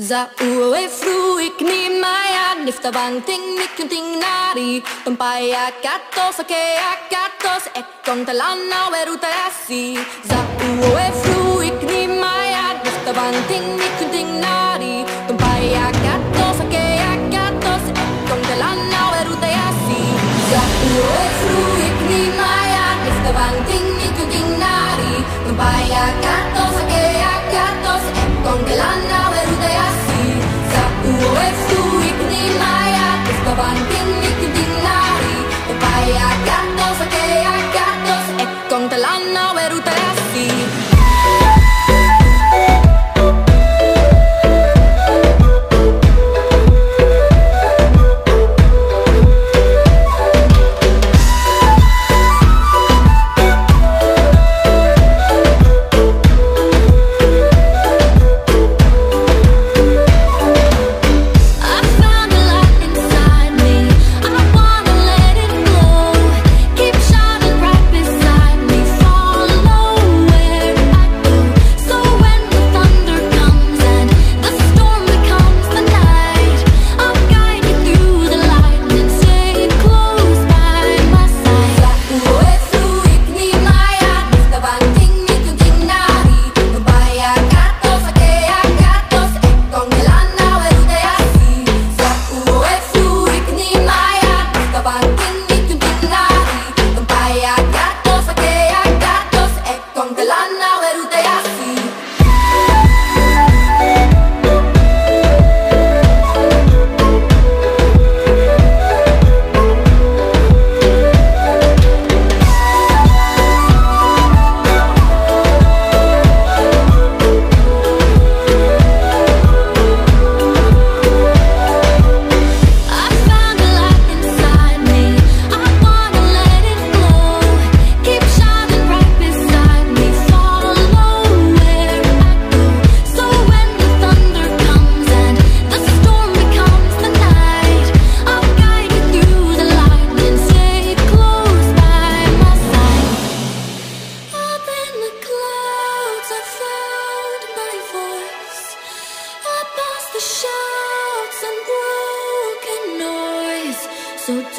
За уефру и книмая, нифта вантин никюнтин нари, томпая катос, акея катос, екон талана верутараси. За уефру и книмая, нифта вантин никюнтин нари, томпая катос, акея катос, екон талана верутараси. За уефру и книмая, нифта вантин никюнтин нари, томпая катос, so